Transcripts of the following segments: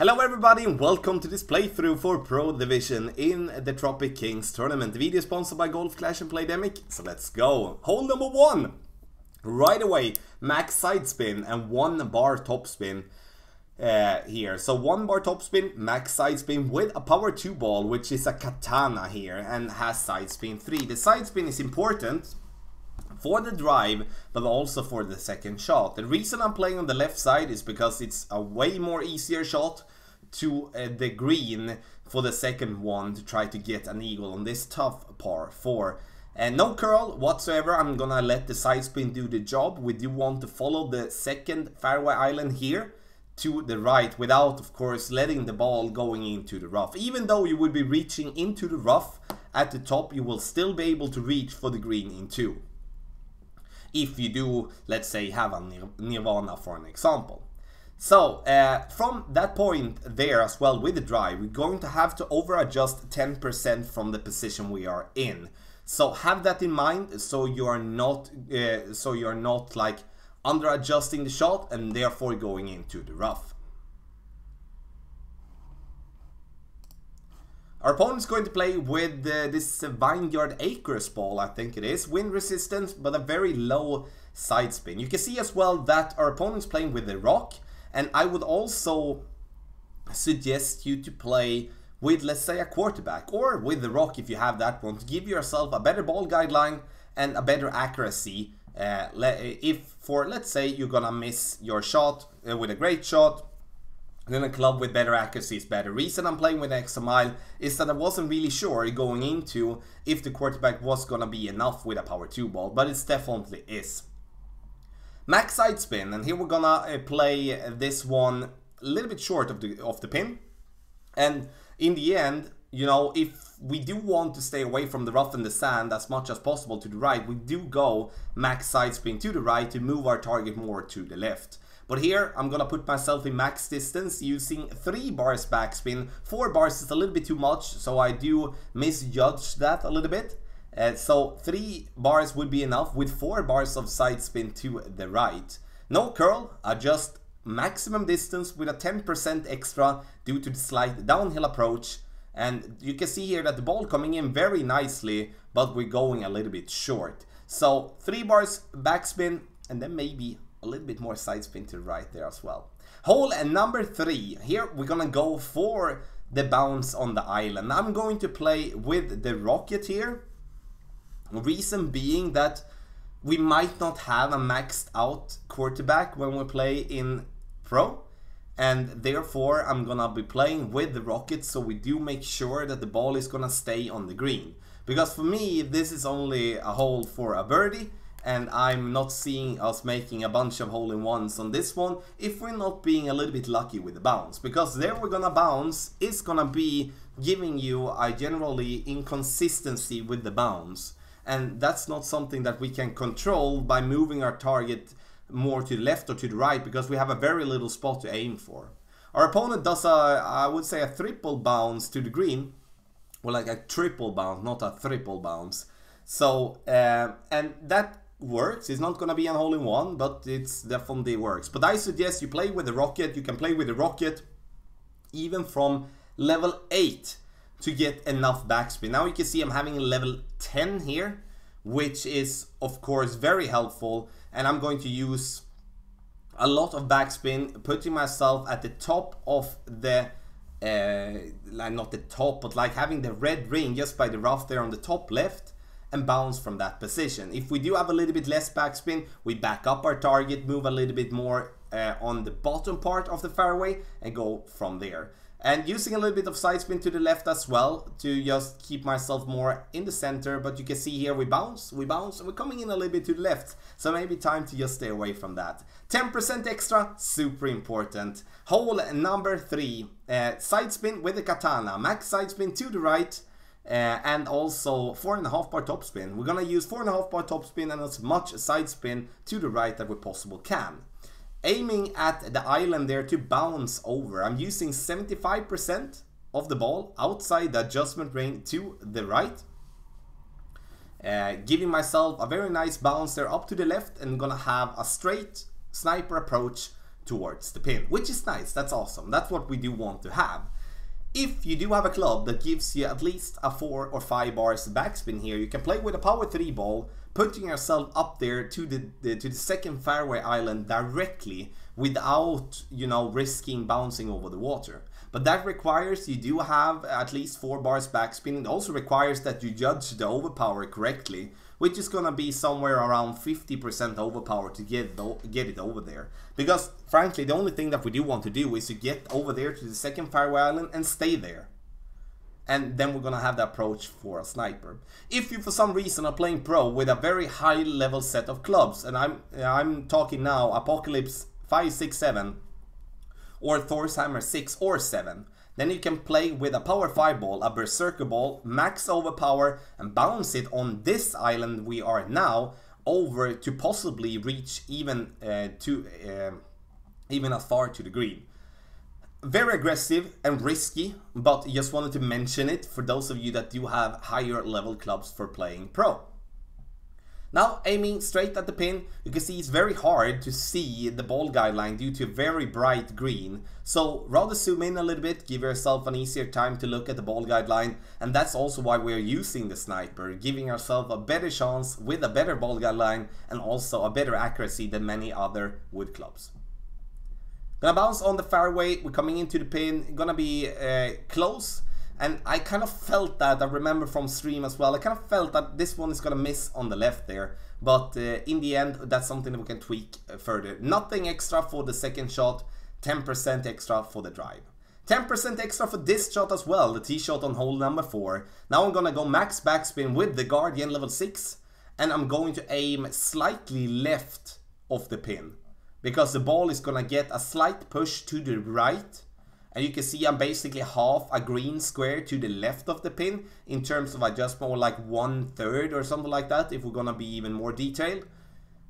Hello everybody and welcome to this playthrough for Pro Division in the Tropic Kings tournament. The video sponsored by Golf Clash and Playdemic, so let's go. Hole number one! Right away, max side spin and one bar top spin uh, here. So one bar top spin, max side spin with a power 2 ball, which is a katana here and has side spin 3. The side spin is important for the drive, but also for the second shot. The reason I'm playing on the left side is because it's a way more easier shot to uh, the green for the second one to try to get an eagle on this tough par 4. And no curl whatsoever, I'm gonna let the side spin do the job. We do want to follow the second fairway island here to the right without of course letting the ball going into the rough. Even though you would be reaching into the rough at the top, you will still be able to reach for the green in two. If you do, let's say, have a Nirvana for an example. So, uh, from that point there as well with the drive, we're going to have to over adjust 10% from the position we are in. So have that in mind so you are not uh, so you're not like under adjusting the shot and therefore going into the rough. Our opponent's going to play with uh, this Vineyard Acres ball, I think it is. Wind resistance, but a very low side spin. You can see as well that our opponent's playing with the rock, and I would also suggest you to play with, let's say, a quarterback or with the rock if you have that one to give yourself a better ball guideline and a better accuracy. Uh, if for, let's say, you're gonna miss your shot uh, with a great shot, then a club with better accuracy is better. Reason I'm playing with extra mile is that I wasn't really sure going into if the quarterback was gonna be enough with a power 2 ball, but it definitely is. Max side spin, and here we're gonna uh, play this one a little bit short of the of the pin. And in the end, you know, if we do want to stay away from the rough and the sand as much as possible to the right, we do go max side spin to the right to move our target more to the left. But here, I'm gonna put myself in max distance using 3 bars backspin. 4 bars is a little bit too much, so I do misjudge that a little bit. Uh, so 3 bars would be enough with 4 bars of side spin to the right. No curl, I just maximum distance with a 10% extra due to the slight downhill approach. And you can see here that the ball coming in very nicely, but we're going a little bit short. So 3 bars backspin and then maybe a little bit more side spin to right there as well. Hole and number 3. Here we're gonna go for the bounce on the island. I'm going to play with the rocket here Reason being that we might not have a maxed out quarterback when we play in Pro. And therefore, I'm gonna be playing with the rocket so we do make sure that the ball is gonna stay on the green. Because for me, this is only a hole for a birdie and I'm not seeing us making a bunch of hole-in-ones on this one if we're not being a little bit lucky with the bounce. Because there we're gonna bounce is gonna be giving you a generally inconsistency with the bounce and that's not something that we can control by moving our target more to the left or to the right because we have a very little spot to aim for. Our opponent does a, I would say a triple bounce to the green, or like a triple bounce, not a triple bounce. So, uh, and that works. It's not gonna be an hole-in-one, but it's definitely works. But I suggest you play with the rocket. You can play with the rocket even from level 8 to get enough backspin. Now you can see I'm having a level 10 here, which is of course very helpful. And I'm going to use a lot of backspin, putting myself at the top of the, uh, like not the top, but like having the red ring just by the rough there on the top left and bounce from that position. If we do have a little bit less backspin, we back up our target, move a little bit more uh, on the bottom part of the fairway and go from there. And using a little bit of side spin to the left as well to just keep myself more in the center. But you can see here we bounce, we bounce, and we're coming in a little bit to the left. So maybe time to just stay away from that. 10% extra, super important. Hole number three, uh, side spin with the katana. Max side spin to the right. Uh, and also four and a half bar top spin. We're gonna use four and a half bar top spin and as much side spin to the right that we possible can aiming at the island there to bounce over. I'm using 75% of the ball outside the adjustment ring to the right. Uh, giving myself a very nice bounce there up to the left and gonna have a straight sniper approach towards the pin, which is nice. That's awesome. That's what we do want to have. If you do have a club that gives you at least a 4 or 5 bars backspin here, you can play with a power 3 ball, putting yourself up there to the, the, to the second fairway island directly without, you know, risking bouncing over the water. But that requires you do have at least 4 bars backspin. It also requires that you judge the overpower correctly which is gonna be somewhere around 50% overpower to get get it over there. Because frankly, the only thing that we do want to do is to get over there to the second Fairway Island and stay there. And then we're gonna have the approach for a sniper. If you for some reason are playing pro with a very high level set of clubs, and I'm I'm talking now Apocalypse 5, 6, 7, or Thor's Hammer 6 or 7, then you can play with a power 5 ball, a berserker ball, max overpower and bounce it on this island we are now over to possibly reach even uh, to uh, even as far to the green. Very aggressive and risky, but just wanted to mention it for those of you that do have higher level clubs for playing pro. Now aiming straight at the pin, you can see it's very hard to see the ball guideline due to very bright green. So rather zoom in a little bit, give yourself an easier time to look at the ball guideline and that's also why we're using the sniper, giving ourselves a better chance with a better ball guideline and also a better accuracy than many other wood clubs. Gonna bounce on the fairway, we're coming into the pin, gonna be uh, close and I kind of felt that, I remember from stream as well, I kind of felt that this one is gonna miss on the left there. But uh, in the end, that's something that we can tweak uh, further. Nothing extra for the second shot, 10% extra for the drive. 10% extra for this shot as well, the tee shot on hole number 4. Now I'm gonna go max backspin with the Guardian level 6. And I'm going to aim slightly left of the pin. Because the ball is gonna get a slight push to the right and you can see I'm basically half a green square to the left of the pin in terms of adjustment or like one third or something like that if we're gonna be even more detailed.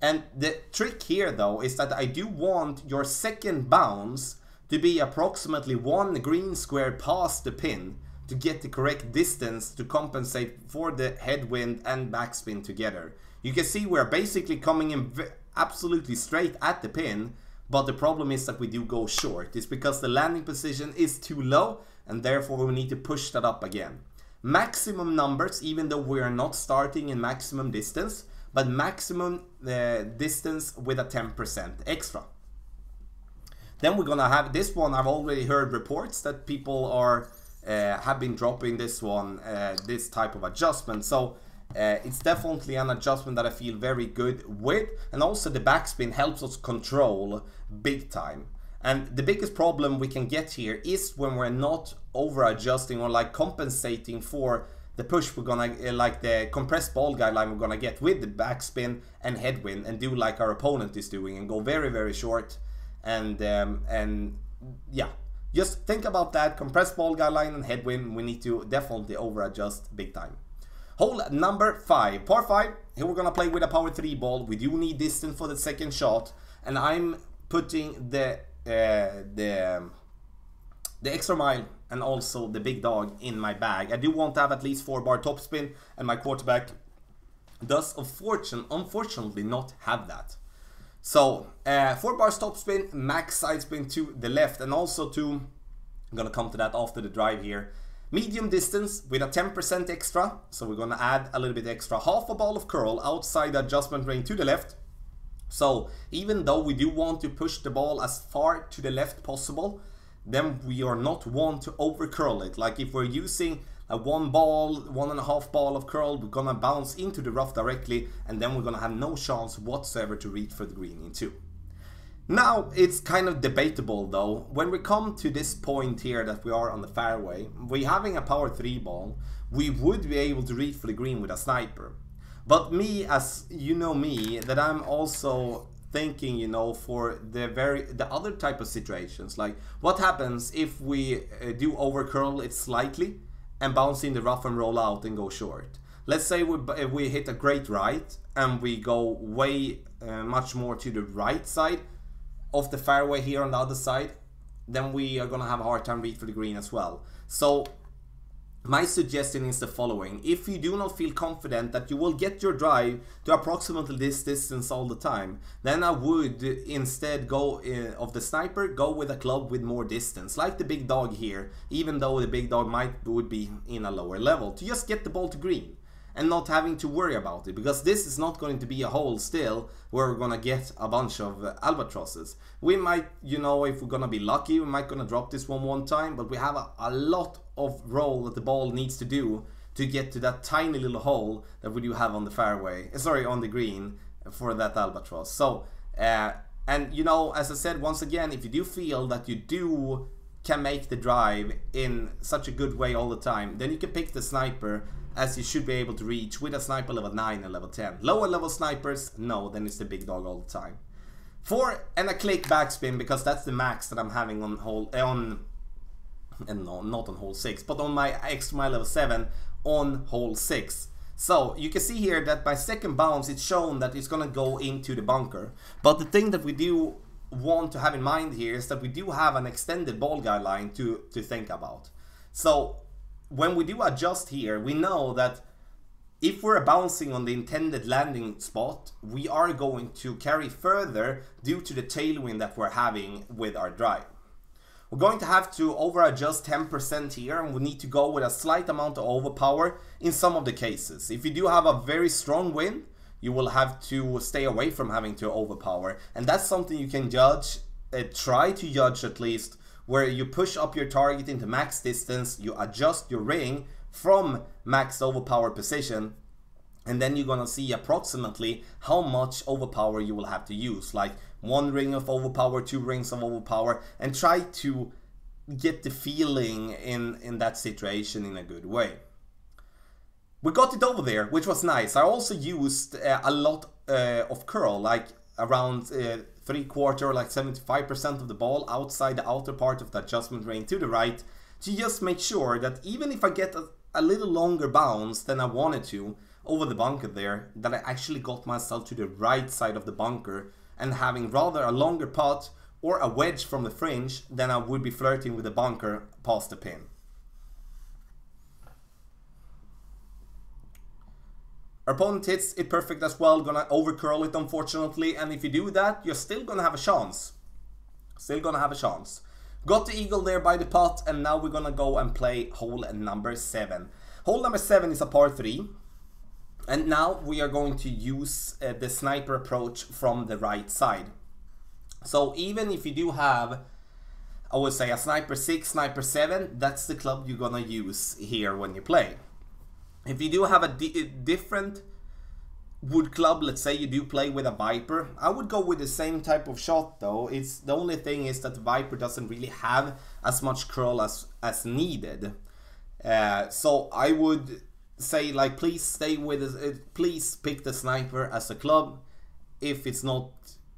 And the trick here though is that I do want your second bounce to be approximately one green square past the pin to get the correct distance to compensate for the headwind and backspin together. You can see we're basically coming in absolutely straight at the pin but the problem is that we do go short. It's because the landing position is too low and therefore we need to push that up again. Maximum numbers, even though we are not starting in maximum distance, but maximum uh, distance with a 10% extra. Then we're gonna have this one. I've already heard reports that people are uh, have been dropping this one, uh, this type of adjustment. So uh, it's definitely an adjustment that I feel very good with and also the backspin helps us control big time. And the biggest problem we can get here is when we're not over adjusting or like compensating for the push we're gonna uh, like the compressed ball guideline we're gonna get with the backspin and headwind and do like our opponent is doing and go very very short and um, and yeah just think about that compressed ball guideline and headwind we need to definitely over adjust big time Hole number 5, par 5. Here we're gonna play with a power 3 ball. We do need distance for the second shot. And I'm putting the uh, the the extra mile and also the big dog in my bag. I do want to have at least 4 bar topspin and my quarterback does unfortunately not have that. So, uh, 4 bar topspin, max side spin to the left and also to, I'm gonna come to that after the drive here, Medium distance with a 10% extra, so we're gonna add a little bit extra. Half a ball of curl outside the adjustment ring to the left. So even though we do want to push the ball as far to the left possible, then we are not want to over curl it. Like if we're using a one ball, one and a half ball of curl, we're gonna bounce into the rough directly and then we're gonna have no chance whatsoever to reach for the green in two. Now, it's kind of debatable though. When we come to this point here that we are on the fairway, we having a power 3 ball, we would be able to reach for the green with a sniper. But me, as you know me, that I'm also thinking, you know, for the very the other type of situations. Like, what happens if we uh, do overcurl it slightly and bounce in the rough and roll out and go short? Let's say we, we hit a great right and we go way uh, much more to the right side of the fairway here on the other side, then we are gonna have a hard time read for the green as well. So my suggestion is the following. If you do not feel confident that you will get your drive to approximately this distance all the time, then I would instead go uh, of the sniper, go with a club with more distance, like the big dog here, even though the big dog might would be in a lower level, to just get the ball to green and not having to worry about it because this is not going to be a hole still where we're gonna get a bunch of uh, albatrosses. We might, you know, if we're gonna be lucky, we might gonna drop this one one time, but we have a, a lot of roll that the ball needs to do to get to that tiny little hole that we do have on the fairway, uh, sorry, on the green for that albatross. So, uh, and you know, as I said once again, if you do feel that you do can make the drive in such a good way all the time, then you can pick the sniper as you should be able to reach with a sniper level 9 and level 10. Lower level snipers, no, then it's the big dog all the time. 4 and a click backspin because that's the max that I'm having on hole eh, on and no, not on hole 6, but on my extra my level 7 on hole 6. So you can see here that my second bounce it's shown that it's gonna go into the bunker. But the thing that we do want to have in mind here is that we do have an extended ball guideline to, to think about. So when we do adjust here, we know that if we're bouncing on the intended landing spot, we are going to carry further due to the tailwind that we're having with our drive. We're going to have to over adjust 10% here and we need to go with a slight amount of overpower in some of the cases. If you do have a very strong wind, you will have to stay away from having to overpower and that's something you can judge, uh, try to judge at least where you push up your target into max distance, you adjust your ring from max overpower position, and then you're gonna see approximately how much overpower you will have to use, like one ring of overpower, two rings of overpower, and try to get the feeling in, in that situation in a good way. We got it over there, which was nice. I also used uh, a lot uh, of curl, like around uh, three quarter, like 75% of the ball outside the outer part of the adjustment range to the right to just make sure that even if I get a, a little longer bounce than I wanted to over the bunker there, that I actually got myself to the right side of the bunker and having rather a longer putt or a wedge from the fringe than I would be flirting with the bunker past the pin. Our opponent hits it perfect as well, gonna overcurl it unfortunately, and if you do that, you're still gonna have a chance. Still gonna have a chance. Got the eagle there by the putt, and now we're gonna go and play hole number 7. Hole number 7 is a par 3, and now we are going to use uh, the sniper approach from the right side. So even if you do have, I would say a sniper 6, sniper 7, that's the club you're gonna use here when you play. If you do have a di different wood club, let's say you do play with a Viper, I would go with the same type of shot though. It's The only thing is that Viper doesn't really have as much curl as, as needed. Uh, so I would say like please stay with uh, please pick the sniper as a club if it's not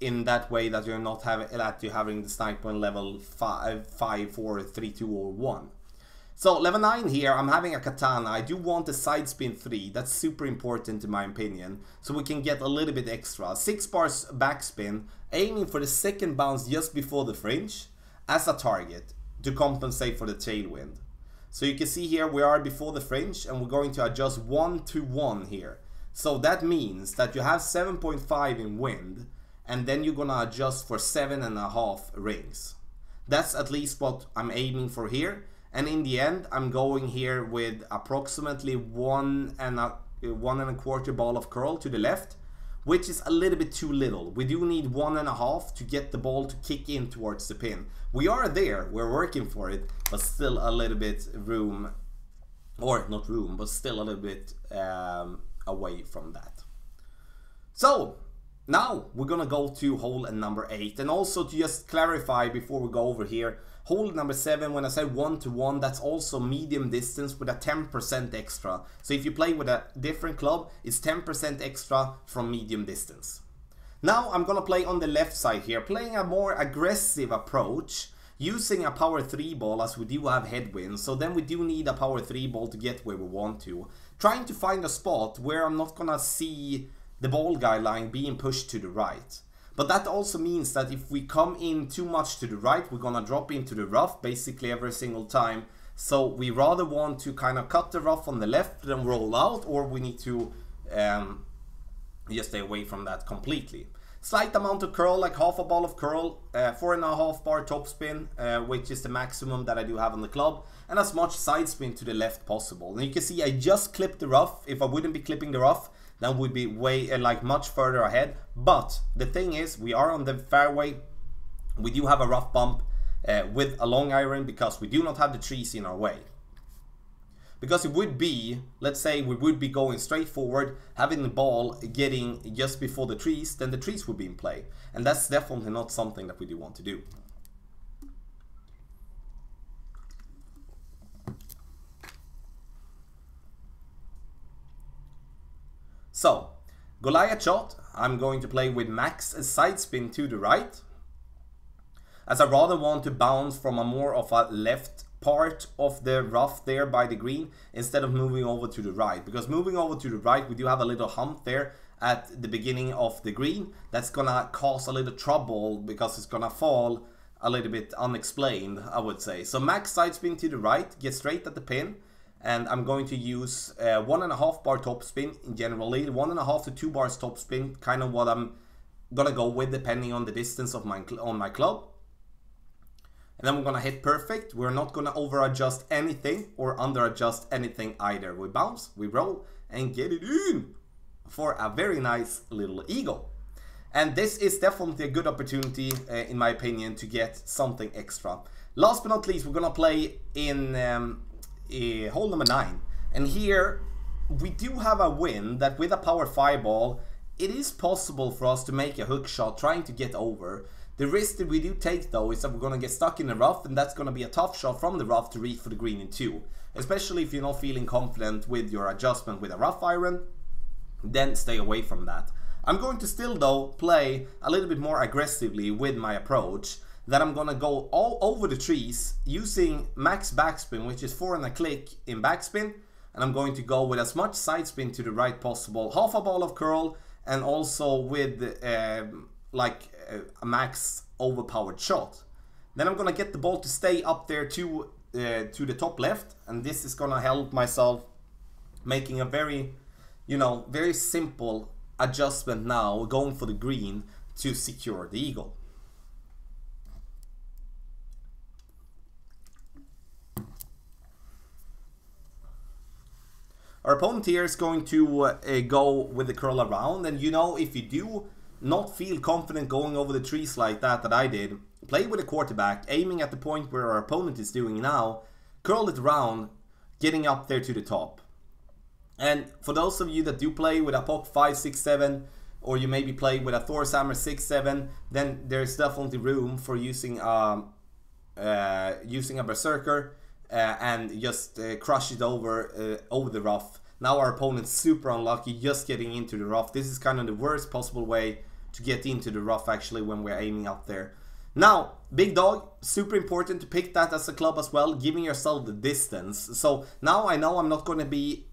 in that way that you're not having that you're having the sniper level 5, 5 4 3 2 or 1 so level 9 here, I'm having a katana. I do want a side spin 3. That's super important in my opinion. So we can get a little bit extra. 6 bars backspin, aiming for the second bounce just before the fringe as a target to compensate for the tailwind. So you can see here we are before the fringe and we're going to adjust 1 to 1 here. So that means that you have 7.5 in wind and then you're gonna adjust for 7.5 rings. That's at least what I'm aiming for here and in the end I'm going here with approximately one and a one and a quarter ball of curl to the left which is a little bit too little. We do need one and a half to get the ball to kick in towards the pin. We are there, we're working for it, but still a little bit room, or not room, but still a little bit um, away from that. So, now we're gonna go to hole number 8 and also to just clarify before we go over here Hole number 7, when I say 1 to 1, that's also medium distance with a 10% extra. So if you play with a different club, it's 10% extra from medium distance. Now I'm gonna play on the left side here, playing a more aggressive approach, using a power 3 ball as we do have headwinds, so then we do need a power 3 ball to get where we want to. Trying to find a spot where I'm not gonna see the ball guideline being pushed to the right. But that also means that if we come in too much to the right, we're gonna drop into the rough basically every single time. So we rather want to kind of cut the rough on the left and roll out, or we need to um, just stay away from that completely. Slight amount of curl, like half a ball of curl, uh, four and a half bar topspin, uh, which is the maximum that I do have on the club, and as much side spin to the left possible. And you can see I just clipped the rough. If I wouldn't be clipping the rough, that would be way, uh, like much further ahead. But the thing is, we are on the fairway. We do have a rough bump uh, with a long iron because we do not have the trees in our way. Because it would be, let's say we would be going straight forward, having the ball getting just before the trees, then the trees would be in play. And that's definitely not something that we do want to do. So, Goliath shot, I'm going to play with max side spin to the right. As I rather want to bounce from a more of a left part of the rough there by the green instead of moving over to the right. Because moving over to the right we do have a little hump there at the beginning of the green. That's gonna cause a little trouble because it's gonna fall a little bit unexplained I would say. So max side spin to the right get straight at the pin and I'm going to use uh, one and a half bar top spin in generally one and a half to two bars top spin kind of what I'm gonna go with depending on the distance of my on my club and then we're gonna hit perfect. We're not gonna over adjust anything or under adjust anything either. We bounce, we roll, and get it in for a very nice little eagle. And this is definitely a good opportunity, uh, in my opinion, to get something extra. Last but not least, we're gonna play in um, uh, hole number nine. And here, we do have a win that with a power 5 ball, it is possible for us to make a hook shot trying to get over. The risk that we do take though is that we're to get stuck in the rough and that's going to be a tough shot from the rough to reach for the green in two. Especially if you're not feeling confident with your adjustment with a rough iron, then stay away from that. I'm going to still though play a little bit more aggressively with my approach that I'm gonna go all over the trees using max backspin which is four and a click in backspin and I'm going to go with as much side spin to the right possible half a ball of curl and also with um, like a max overpowered shot. Then I'm gonna get the ball to stay up there to uh, to the top left, and this is gonna help myself making a very, you know, very simple adjustment now, going for the green to secure the eagle. Our opponent here is going to uh, go with the curl around, and you know, if you do not feel confident going over the trees like that that I did, play with a quarterback, aiming at the point where our opponent is doing now, curl it around, getting up there to the top. And for those of you that do play with a POC 5, 6, 7, or you maybe play with a Thor's Hammer 6, 7, then there's definitely room for using um, uh, using a Berserker uh, and just uh, crush it over uh, over the rough. Now our opponent's super unlucky just getting into the rough. This is kind of the worst possible way to get into the rough actually when we're aiming up there. Now, big dog, super important to pick that as a club as well, giving yourself the distance. So now I know I'm not going to be,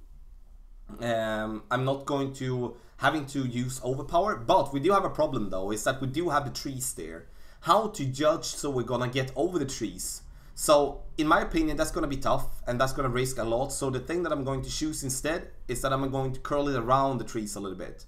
um, I'm not going to having to use overpower, but we do have a problem though, is that we do have the trees there. How to judge so we're gonna get over the trees. So in my opinion, that's gonna be tough and that's gonna risk a lot. So the thing that I'm going to choose instead is that I'm going to curl it around the trees a little bit.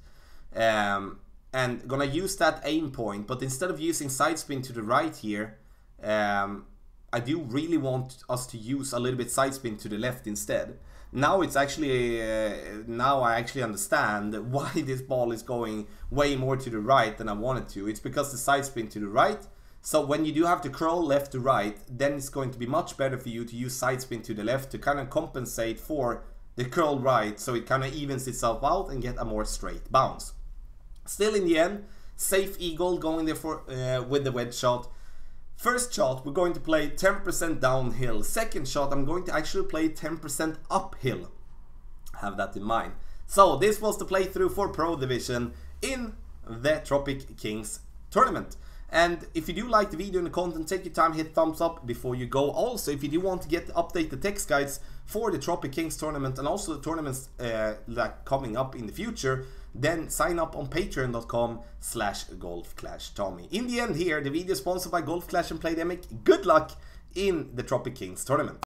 Um, and gonna use that aim point but instead of using side spin to the right here um, I do really want us to use a little bit side spin to the left instead now it's actually uh, now I actually understand why this ball is going way more to the right than I wanted to it's because the side spin to the right so when you do have to curl left to right then it's going to be much better for you to use side spin to the left to kind of compensate for the curl right so it kind of evens itself out and get a more straight bounce Still in the end, safe eagle going there for uh, with the wedge shot. First shot, we're going to play 10% downhill. Second shot, I'm going to actually play 10% uphill. Have that in mind. So this was the playthrough for Pro Division in the Tropic Kings tournament. And if you do like the video and the content, take your time, hit thumbs up before you go. Also, if you do want to get updated text guides for the Tropic Kings tournament and also the tournaments uh, that coming up in the future, then sign up on patreon.com slash golfclashtommy. In the end here, the video is sponsored by Golf Clash and Playdemic. Good luck in the Tropic Kings tournament.